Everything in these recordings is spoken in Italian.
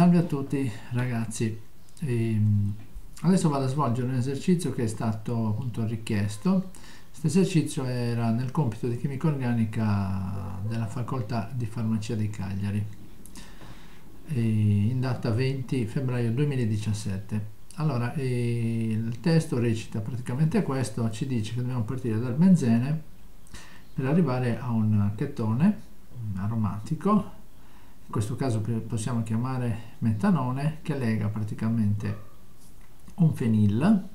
Salve a tutti ragazzi, e ehm, adesso vado a svolgere un esercizio che è stato appunto richiesto. Questo esercizio era nel compito di chimica organica della facoltà di farmacia di Cagliari in data 20 febbraio 2017. Allora, il testo recita praticamente questo, ci dice che dobbiamo partire dal benzene per arrivare a un chetone aromatico in questo caso possiamo chiamare metanone che lega praticamente un fenil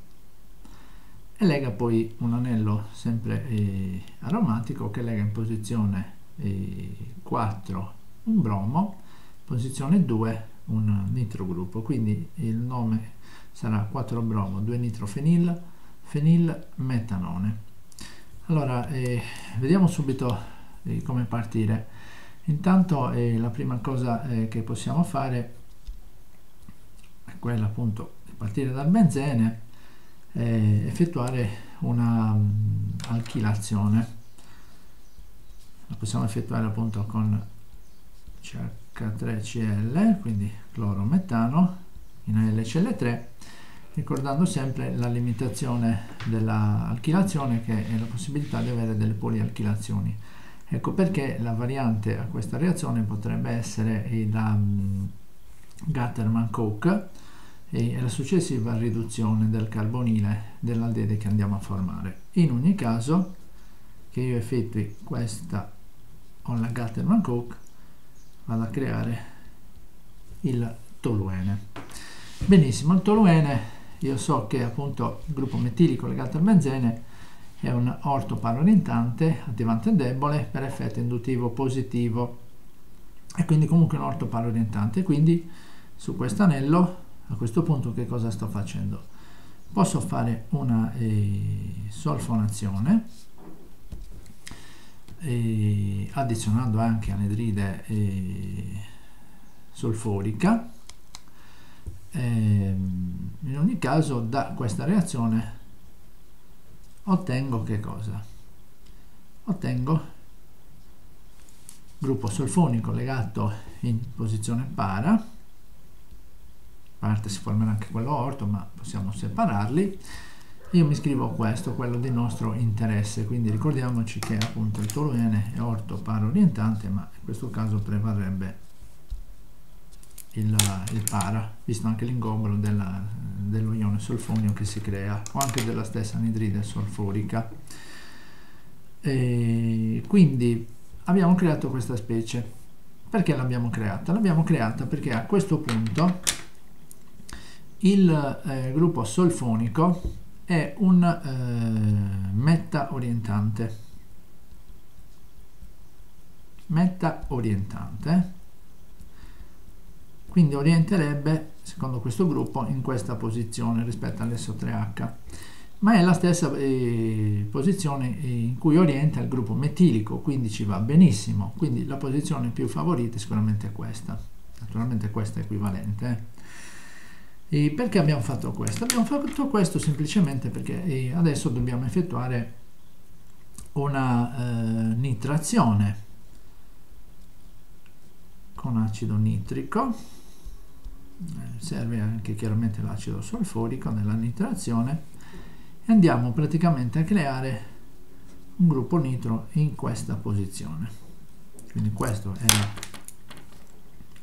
e lega poi un anello sempre eh, aromatico che lega in posizione eh, 4 un bromo, posizione 2 un nitrogruppo, quindi il nome sarà 4 bromo, 2 nitrofenil, fenil metanone. Allora, eh, vediamo subito eh, come partire. Intanto eh, la prima cosa eh, che possiamo fare è quella appunto di partire dal benzene e effettuare una um, alchilazione. La possiamo effettuare appunto con CH3Cl, quindi clorometano in AlCl3, ricordando sempre la limitazione dell'alchilazione che è la possibilità di avere delle polialchilazioni Ecco perché la variante a questa reazione potrebbe essere la um, Gatterman-Coke e la successiva riduzione del carbonile dell'aldede che andiamo a formare. In ogni caso che io effettui questa con la Gatterman-Coke vado a creare il toluene. Benissimo, il toluene io so che appunto il gruppo metilico legato al benzene è un orto parorientante, attivante debole per effetto induttivo positivo. E quindi comunque un orto parorientante quindi su questo anello a questo punto che cosa sto facendo? Posso fare una eh, solfonazione eh, addizionando anche anidride eh, solforica ehm, in ogni caso da questa reazione ottengo che cosa? Ottengo gruppo solfonico legato in posizione para, parte si formerà anche quello orto, ma possiamo separarli. Io mi scrivo questo, quello di nostro interesse, quindi ricordiamoci che appunto il toluene è orto para orientante, ma in questo caso prevarrebbe il, il para, visto anche l'ingobolo dello ione solfonio che si crea, o anche della stessa anidride solforica. E quindi abbiamo creato questa specie. Perché l'abbiamo creata? L'abbiamo creata perché a questo punto il eh, gruppo solfonico è un eh, meta orientante. Meta orientante quindi orienterebbe, secondo questo gruppo, in questa posizione rispetto all'SO3H, ma è la stessa eh, posizione in cui orienta il gruppo metilico, quindi ci va benissimo, quindi la posizione più favorita sicuramente è questa, naturalmente questa è equivalente. Eh. E perché abbiamo fatto questo? Abbiamo fatto questo semplicemente perché eh, adesso dobbiamo effettuare una eh, nitrazione con acido nitrico serve anche chiaramente l'acido solforico nella nitrazione e andiamo praticamente a creare un gruppo nitro in questa posizione. Quindi questo è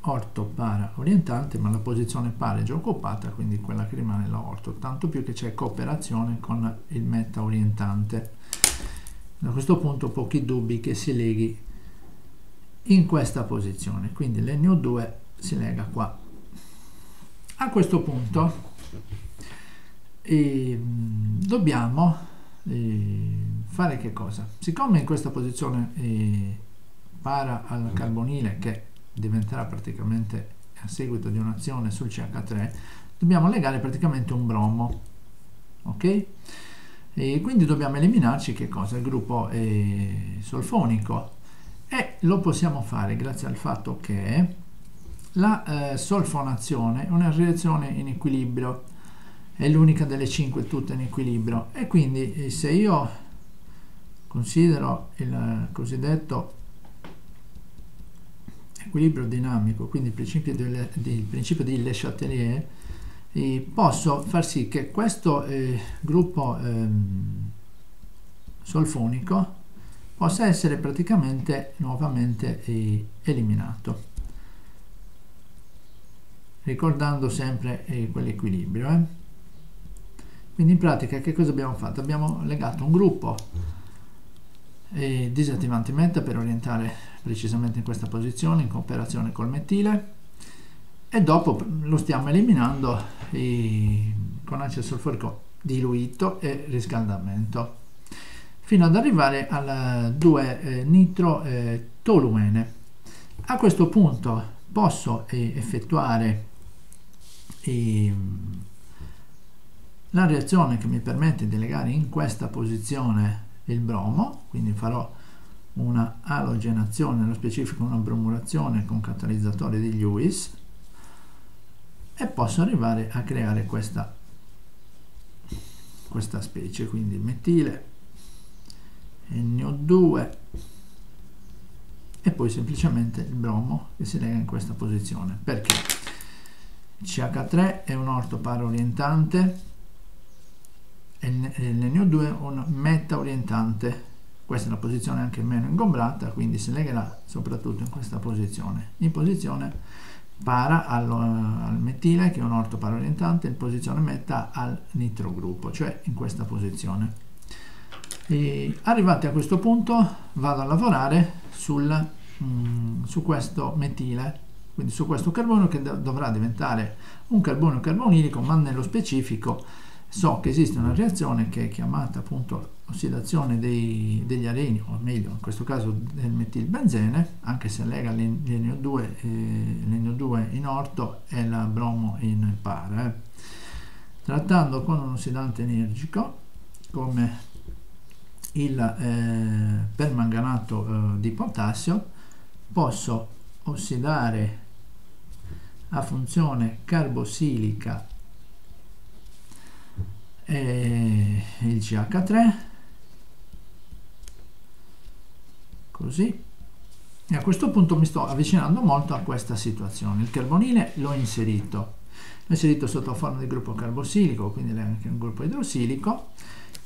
orto para orientante ma la posizione para è già occupata quindi quella che rimane è la orto tanto più che c'è cooperazione con il meta orientante. Da questo punto pochi dubbi che si leghi in questa posizione. Quindi l'NO2 si lega qua a questo punto eh, dobbiamo eh, fare che cosa? Siccome in questa posizione eh, para al carbonile che diventerà praticamente a seguito di un'azione sul CH3 dobbiamo legare praticamente un bromo ok? E quindi dobbiamo eliminarci che cosa? Il gruppo eh, solfonico e lo possiamo fare grazie al fatto che la eh, solfonazione è una reazione in equilibrio, è l'unica delle cinque tutte in equilibrio. E quindi eh, se io considero il cosiddetto equilibrio dinamico, quindi il principio di, il principio di Le Chatelier, eh, posso far sì che questo eh, gruppo ehm, solfonico possa essere praticamente nuovamente eh, eliminato ricordando sempre eh, quell'equilibrio eh. quindi in pratica che cosa abbiamo fatto? abbiamo legato un gruppo eh, disattivante meta per orientare precisamente in questa posizione in cooperazione col metile e dopo lo stiamo eliminando eh, con acido solforico diluito e riscaldamento fino ad arrivare al 2 eh, nitro eh, toluene a questo punto posso eh, effettuare la reazione che mi permette di legare in questa posizione il bromo quindi farò una alogenazione nello specifico una bromurazione con catalizzatore di Lewis e posso arrivare a creare questa, questa specie, quindi metile, NO2 e poi semplicemente il bromo che si lega in questa posizione. Perché? CH3 è un orto paraorientante e l'NO2 è un meta orientante. Questa è la posizione anche meno ingombrata, quindi si legherà soprattutto in questa posizione. In posizione para al, al metile che è un orto paraorientante in posizione meta al nitrogruppo, cioè in questa posizione. E arrivati a questo punto vado a lavorare sul, mm, su questo metile, quindi su questo carbonio che dovrà diventare un carbonio carbonilico, ma nello specifico so che esiste una reazione che è chiamata appunto ossidazione dei, degli areni, o meglio in questo caso del metilbenzene, anche se lega l'NO2, eh, l'NO2 in orto e la bromo in para. Eh. Trattando con un ossidante energico come il eh, permanganato eh, di potassio, posso ossidare a funzione carbosilica e il CH3 così. E a questo punto mi sto avvicinando molto a questa situazione. Il carbonile l'ho inserito l'ho inserito sotto forma di gruppo carbosilico quindi anche un gruppo idrosilico.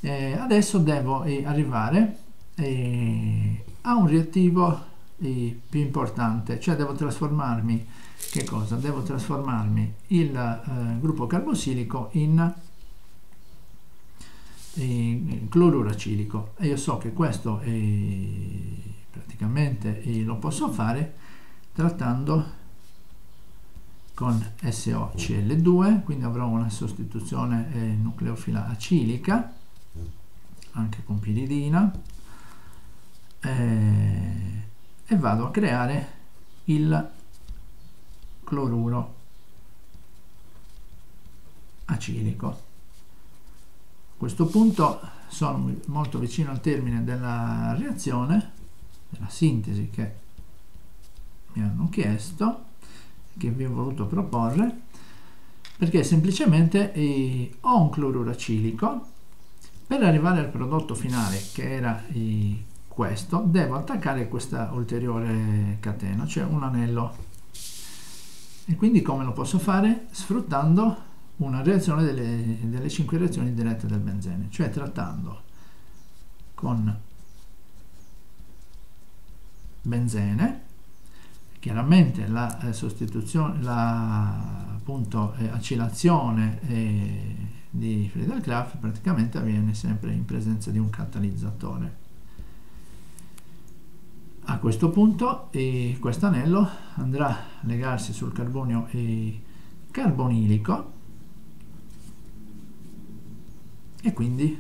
E adesso devo eh, arrivare eh, a un reattivo eh, più importante cioè devo trasformarmi che cosa? devo trasformarmi il eh, gruppo carbosilico in cloruro acilico e io so che questo è, praticamente lo posso fare trattando con SOCl2 quindi avrò una sostituzione eh, nucleofila acilica anche con piridina eh, e vado a creare il cloruro acilico a questo punto sono molto vicino al termine della reazione, della sintesi che mi hanno chiesto, che vi ho voluto proporre, perché semplicemente eh, ho un cloruro acilico, per arrivare al prodotto finale che era eh, questo, devo attaccare questa ulteriore catena, cioè un anello. E quindi come lo posso fare? Sfruttando una reazione delle, delle 5 reazioni dirette del benzene, cioè trattando con benzene, chiaramente la eh, sostituzione, la appunto, eh, acilazione eh, di Friedel-Crafts praticamente avviene sempre in presenza di un catalizzatore. A questo punto questo anello andrà a legarsi sul carbonio eh, carbonilico. E quindi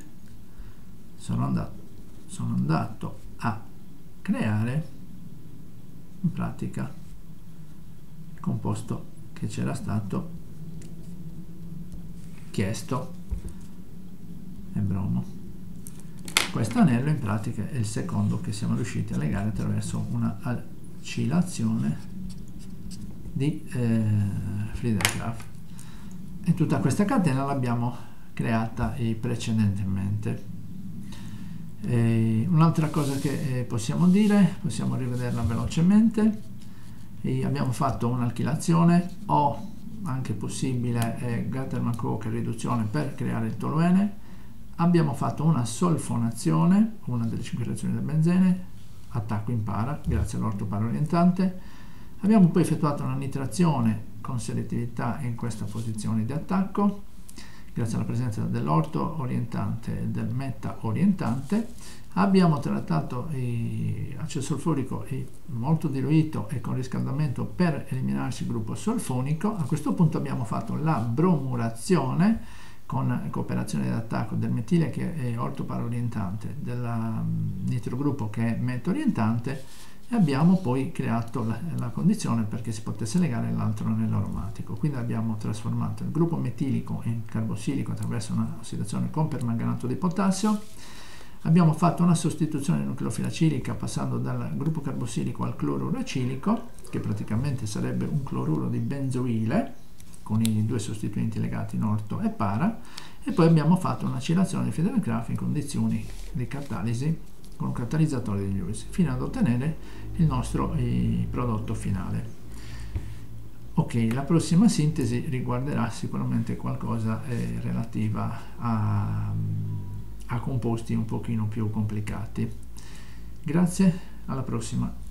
sono andato, sono andato a creare in pratica il composto che c'era stato chiesto e bromo questo anello in pratica è il secondo che siamo riusciti a legare attraverso una acilazione di eh, Friedel e tutta questa catena l'abbiamo creata precedentemente. Un'altra cosa che eh, possiamo dire, possiamo rivederla velocemente, E abbiamo fatto un'alchilazione o anche possibile eh, Gatterman-Coke riduzione per creare il toluene. Abbiamo fatto una solfonazione, una delle cinque reazioni del benzene, attacco in para, grazie all'orto paraorientante. Abbiamo poi effettuato una nitrazione con selettività in questa posizione di attacco, grazie alla presenza dell'orto orientante e del meta orientante. Abbiamo trattato acido solfurico molto diluito e con riscaldamento per eliminarsi il gruppo solfonico. A questo punto abbiamo fatto la bromurazione con cooperazione d'attacco del metile che è ortoparorientante, del mm, nitrogruppo che è meto-orientante e abbiamo poi creato la, la, condizione perché si potesse legare l'altro anello aromatico. Quindi abbiamo trasformato il gruppo metilico in carbosilico attraverso una ossidazione con permanganato di potassio. Abbiamo fatto una sostituzione nucleofila cilica passando dal gruppo carbosilico al cloruro acilico, che praticamente sarebbe un cloruro di benzoile, con i due sostituenti legati in orto e para, e poi abbiamo fatto un'acilazione di Fidelgraph in condizioni di catalisi con un catalizzatore di Lewis, fino ad ottenere il nostro eh, prodotto finale. Ok, la prossima sintesi riguarderà sicuramente qualcosa eh, relativa a, a composti un pochino più complicati. Grazie, alla prossima.